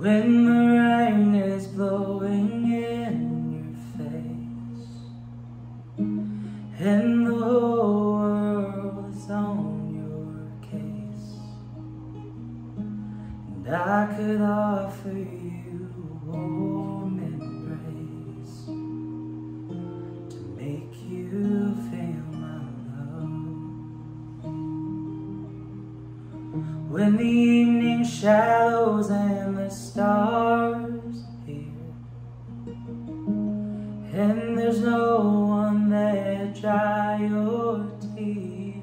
When the rain is blowing in your face And the whole world is on your case And I could offer you a warm embrace To make you feel my love. When the shadows and the stars here. And there's no one there to dry your tears.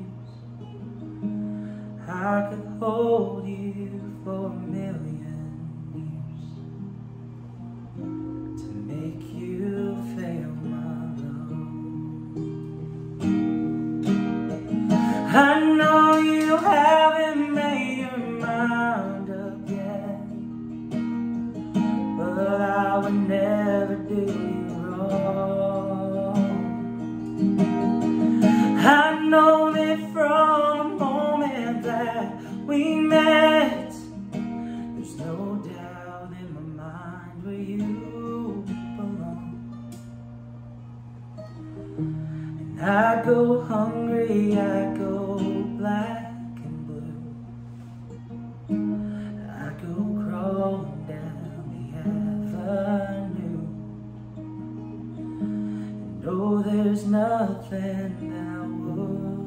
I could hold you for a million years To make you feel my love. I know you haven't I go hungry, I go black and blue. I go crawling down the avenue. Oh, there's nothing I wouldn't